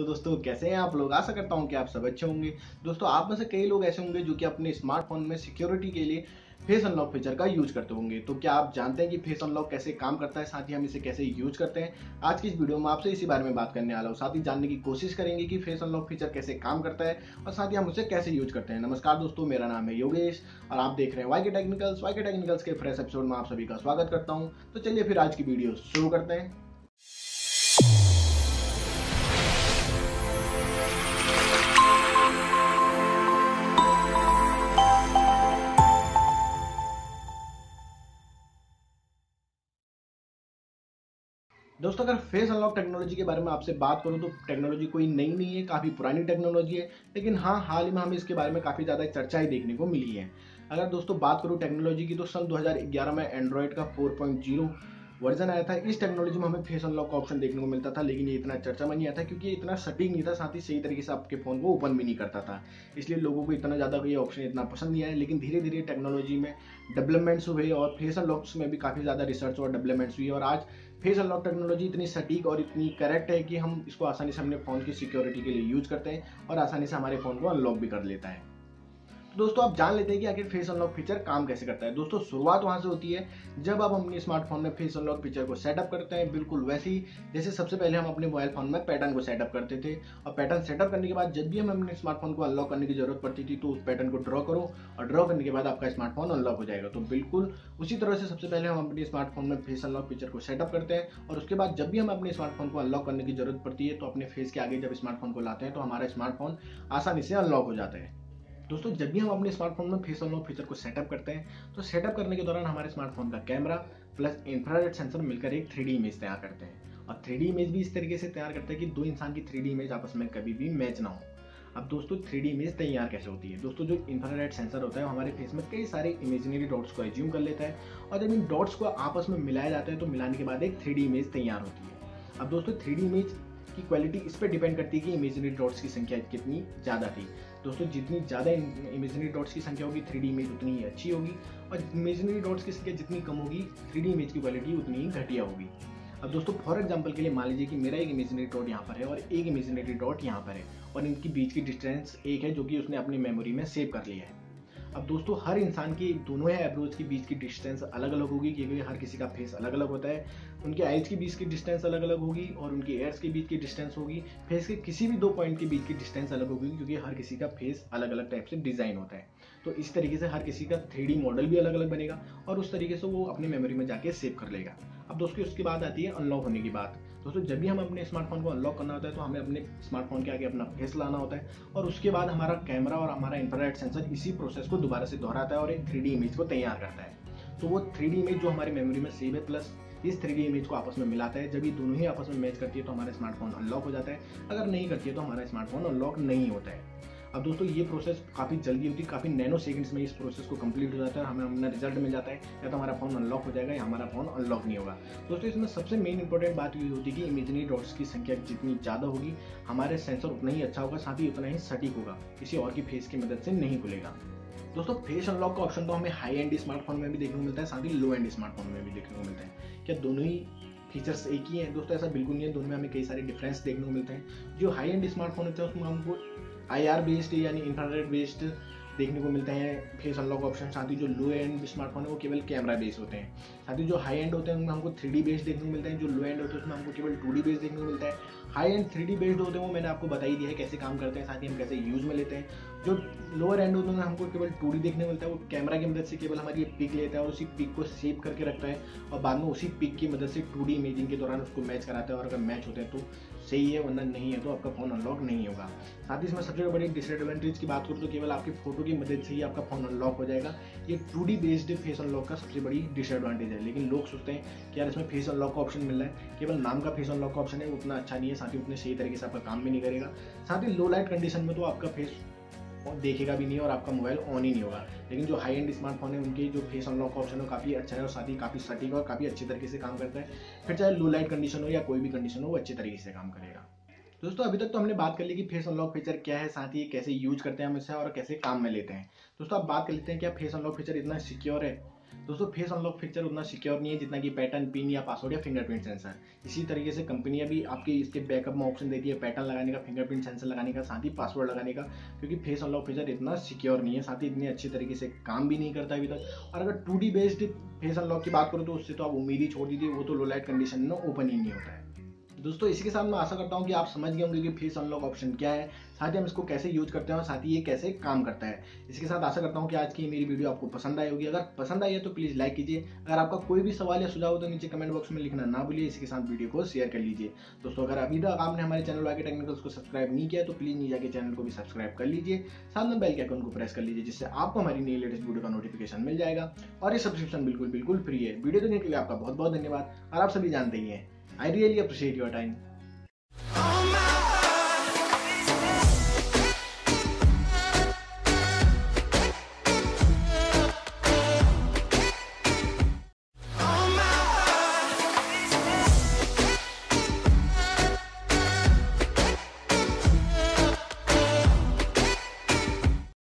तो दोस्तों, कैसे हैं आप लोग? आशा करता हूँ कि आप सब अच्छे होंगे। दोस्तों, आप में से कई लोग ऐसे होंगे जो कि अपने स्मार्टफ़ोन में सिक्योरिटी के लिए फेस अनलॉक फीचर का यूज़ करते होंगे। तो क्या आप जानते हैं कि फेस अनलॉक कैसे काम करता है? साथ ही हम इसे कैसे यूज़ करते हैं? आज की इस वीडियो में आपसे इसी बारे में बात करने वाला हूँ। साथ ही जानने की कोशिश करेंगे कि फेस अनलॉक फीचर कैसे काम करता है और साथ ही हम उसे कैसे यूज़ करते हैं। नमस्कार दोस्तों, मेरा नाम है योगेश और आप देख रहे हैं Y K technicals Y K technicals के फ्रेश एपिसोड में आप सभी का स्वागत करता हूँ। तो चलिए फिर आज की वीडियो शुरू करते हैं। दोस्तों, अगर फेस अनलॉक टेक्नोलॉजी के बारे में आपसे बात करूँ तो टेक्नोलॉजी कोई नई नहीं है, काफ़ी पुरानी टेक्नोलॉजी है, लेकिन हाँ हाल ही में हमें इसके बारे में काफ़ी ज़्यादा चर्चा ही देखने को मिली है। अगर दोस्तों बात करूँ टेक्नोलॉजी की तो सन 2011 में एंड्रॉयड का 4.0 वर्जन आया था, इस टेक्नोलॉजी में हमें फेस अनलॉक का ऑप्शन देखने को मिलता था, लेकिन ये इतना चर्चा में नहीं आता क्योंकि ये इतना सटीक नहीं था, साथ ही सही तरीके से आपके फ़ोन को ओपन भी नहीं करता था। इसलिए लोगों को इतना ज़्यादा ये ऑप्शन इतना पसंद नहीं आया, लेकिन धीरे धीरे टेक्नोलॉजी में डेवलपमेंट्स हुए और फेस अनलॉक्स में भी काफ़ी ज़्यादा रिसर्च और डेवलपमेंट्स हुई और आज फेस अनलॉक टेक्नोलॉजी इतनी सटीक और इतनी करेक्ट है कि हम इसको आसानी से अपने फ़ोन की सिक्योरिटी के लिए यूज़ करते हैं और आसानी से हमारे फ़ोन को अनलॉक भी कर लेता है। तो दोस्तों, आप जान लेते हैं कि आखिर फेस अनलॉक फीचर काम कैसे करता है। दोस्तों, शुरुआत वहाँ से होती है, जब आप अपने स्मार्टफ़ोन में फेस अनलॉक फीचर को सेटअप करते हैं, बिल्कुल वैसे ही जैसे सबसे पहले हम अपने मोबाइल फ़ोन में पैटर्न को सेटअप करते थे, और पैटर्न सेटअप करने के बाद जब भी हम अपने स्मार्टफ़ोन को अनलॉक करने की ज़रूरत पड़ती थी तो उस पैटर्न को ड्रॉ करो, और ड्रॉ करने के बाद आपका स्मार्टफ़ोन अनलॉक हो जाएगा। तो बिल्कुल उसी तरह से सबसे पहले हम अपने स्मार्टफ़ोन में फेस अनलॉक फीचर को सेटअप करते हैं, और उसके बाद जब भी हम अपने स्मार्टफ़ोन को अनलॉक करने की ज़रूरत पड़ती है तो अपने फेस के आगे जब स्मार्टफ़ोन को लाते हैं तो हमारा स्मार्टफ़ोन आसानी से अनलॉक हो जाता है। दोस्तों, जब भी हम अपने स्मार्टफ़ोन में फेस अनलॉक फीचर को सेटअप करते हैं तो सेटअप करने के दौरान हमारे स्मार्टफ़ोन का कैमरा प्लस इंफ्रारेड सेंसर मिलकर एक थ्री इमेज तैयार करते हैं। और थ्री इमेज भी इस तरीके से तैयार करते हैं कि दो इंसान की थ्री इमेज आपस में कभी भी मैच ना हो। अब दोस्तों थ्री इमेज तैयार कैसे होती है? दोस्तों, जो इंफ्रारेड सेंसर होता है, वो हमारे फेस में कई सारे इमेजिनरी डॉट्स को एज्यूम कर लेता है। और जब इन डॉट्स को आपस में मिलाया जाता है तो मिलाने के बाद एक थ्री इमेज तैयार होती है। अब दोस्तों थ्री इमेज की क्वालिटी इस पर डिपेंड करती है कि इमेजिनरी डॉट्स की संख्या कितनी ज़्यादा थी। दोस्तों, जितनी ज़्यादा इमेजनरी डॉट्स की संख्या होगी थ्री इमेज उतनी ही अच्छी होगी और इमेजिनरी डॉट्स की संख्या जितनी कम होगी थ्री इमेज की क्वालिटी उतनी ही घटिया होगी। अब दोस्तों फॉर एग्ज़ाम्पल के लिए मान लीजिए कि मेरा एक इमेजनरी डॉट यहाँ पर है और एक इमेजिनरी डॉट यहाँ पर है और इनकी बीच की डिस्टेंस एक है जो कि उसने अपनी मेमोरी में सेव कर लिया है। अब दोस्तों, हर इंसान की, दोनों है एब्रोज के बीच की डिस्टेंस अलग अलग होगी, क्योंकि हर किसी का फेस अलग अलग होता है। उनके आइज़ के बीच की डिस्टेंस अलग अलग होगी और उनके एयर्स के बीच की डिस्टेंस होगी। फेस के किसी भी दो पॉइंट के बीच की डिस्टेंस अलग होगी, क्योंकि हर किसी का फेस अलग अलग टाइप से डिज़ाइन होता है। तो इस तरीके से हर किसी का थ्री मॉडल भी अलग अलग बनेगा और उस तरीके से वो अपनी मेमोरी में जाके सेव कर लेगा। अब दोस्तों उसके बाद आती है अनलॉक होने की बात। दोस्तों, जब भी हम अपने स्मार्टफ़ोन को अनलॉक करना होता है तो हमें अपने स्मार्टफ़ोन के आगे अपना फेस लाना होता है। और उसके बाद हमारा कैमरा और हमारा इंफ्रारेड सेंसर इसी प्रोसेस को दोबारा से दोहराता है और एक थ्री इमेज को तैयार करता है। तो वो थ्री इमेज जो हमारी मेमोरी में सेव है प्लस इस थ्री इमेज को आपस में मिलाता है। जब ये दोनों ही आपस में मैच करती है तो हमारा स्मार्टफ़ोन अनलॉक हो जाता है। अगर नहीं करती है तो हमारा स्मार्टफ़ोन अनलॉक नहीं होता है। अब दोस्तों, ये प्रोसेस काफ़ी जल्दी होती है, काफ़ी नैनो सेकंड्स में इस प्रोसेस को कंप्लीट हो जाता है, हमें अपना रिज़ल्ट मिल जाता है। या तो हमारा फ़ोन अनलॉक हो जाएगा या हमारा फ़ोन अनलॉक नहीं होगा। दोस्तों, इसमें सबसे मेन इंपॉर्टेंट बात ये होती है कि इमेजनरी डॉट्स की संख्या जितनी ज़्यादा होगी, हमारे सेंसर उतना ही अच्छा होगा, साथ ही उतना ही सटीक होगा। किसी और की फेस की मदद से नहीं खुलेगा। दोस्तों फेस अनलॉक का ऑप्शन तो हमें हाई एंड स्मार्टफ़ोन में भी देखने को मिलता है, साथ ही लो एंड स्मार्टफ़ोन में भी देखने को मिलता है। क्या दोनों ही फीचर्स एक ही हैं? दोस्तों, ऐसा बिल्कुल नहीं है। दोनों में हमें कई सारे डिफरेंस देखने को मिलते हैं। जो हाई एंड स्मार्टफ़ोन होते हैं, उसमें हमको आई आर बेस्ड यानी इंफ्रारेड बेस्ड देखने को मिलते हैं। फेस अनलॉक ऑप्शन साथ ही जो लो एंड स्मार्टफ़ोन है, वो केवल कैमरा बेस्ड होते हैं। साथ ही जो हाई एंड होते हैं, उनमें हमको थ्री डी बेस्ड देखने को मिलते हैं। जो लो एंड होते हैं, उसमें हमको केवल टू डी बेस्ड देखने को मिलता है। हाई एंड थ्री बेस्ड होते हैं, वो मैंने आपको बता ही दिया है कैसे काम करते हैं, साथ ही हम कैसे यूज़ में लेते हैं। जो लोअर एंड होते हैं हमको केवल टू देखने मिलता है, वो कैमरा की मदद से केवल हमारी पिक लेता है और उसी पिक को सेव करके रखता है और बाद में उसी पिक की मदद से टू इमेजिंग के दौरान उसको मैच कराता है और अगर मैच होता है तो सही है, वरना नहीं है तो आपका फ़ोन अनलॉक नहीं होगा। साथ ही इसमें सबसे बड़ी डिसएडवांटेज की बात करूँ तो केवल आपकी फ़ोटो की मदद से ही आपका फ़ोन अनलॉक हो जाएगा। ये टू बेस्ड फेस अनलॉक का सबसे बड़ी डिसएडवांटेज है, लेकिन लोग सोचते हैं कि यार इसमें फेस अनलॉक का ऑप्शन मिल रहा है, केवल नाम का फेस अनलॉक का ऑप्शन है उतना अच्छा नहीं है साथ ही उतने सही तरीके से आपका काम भी नहीं करेगा। साथ ही लो लाइट कंडीशन में तो आपका फेस देखेगा भी नहीं और आपका मोबाइल ऑन ही नहीं होगा। लेकिन जो हाई एंड स्मार्टफ़ोन है, उनके जो फेस अनलॉक का ऑप्शन है काफ़ी अच्छा है और साथ ही काफ़ी सटीक और काफ़ी अच्छी तरीके से काम करता है। फिर चाहे लो लाइट कंडीशन हो या कोई भी कंडीशन हो, वो अच्छे तरीके से काम करेगा। दोस्तों, अभी तक तो हमने बात कर ली कि फेस अनलॉक फीचर क्या है, साथ ही कैसे यूज़ करते हैं हम इसे और कैसे काम में लेते हैं। दोस्तों अब बात कर लेते हैं क्या फेस अनलॉक फीचर इतना सिक्योर है दोस्तों फेस अनलॉक फीचर उतना सिक्योर नहीं है जितना कि पैटर्न पिन या पासवर्ड या फिंगरप्रिंट सेंसर इसी तरीके से कंपनियाँ भी आपके इसके बैकअप में ऑप्शन देती है पैटर्न लगाने का फिंगरप्रिंट सेंसर लगाने का, साथ ही पासवर्ड लगाने का, क्योंकि फेस अनलॉक फीचर इतना सिक्योर नहीं है, साथ ही इतनी अच्छी तरीके से काम भी नहीं करता अभी तक। और अगर टू बेस्ड फेस अनलॉक की बात करो तो उससे तो आप उम्मीद ही छोड़ दीजिए, वो तो लो लाइट कंडीशन में ओपन ही नहीं होता है। दोस्तों, इसी के साथ मैं आशा करता हूँ कि आप समझ गए होंगे कि फेस अनलॉक ऑप्शन क्या है, साथ ही हम इसको कैसे यूज़ करते हैं और साथ ही ये कैसे काम करता है। इसके साथ आशा करता हूँ कि आज की मेरी वीडियो आपको पसंद आई होगी। अगर पसंद आई है तो प्लीज़ लाइक कीजिए। अगर आपका कोई भी सवाल या सुझाव हो तो नीचे कमेंट बॉक्स में लिखना ना भूलिए। इसके साथ वीडियो को शेयर कर लीजिए। दोस्तों, अगर अभी तक आपने हमारे चैनल वाके टेक्निकल्स को सब्सक्राइब नहीं किया तो प्लीज़ नीचे जाके चैनल को भी सब्सक्राइब कर लीजिए। साथ में बेल के आइकन को प्रेस कर लीजिए, जिससे आपको हमारी नई लेटेस्ट वीडियो का नोटिफिकेशन मिल जाएगा। और ये सब्सक्रिप्शन बिल्कुल बिल्कुल फ्री है। वीडियो देखने के लिए आपका बहुत बहुत धन्यवाद। और आप सभी जानते ही हैं I really appreciate your time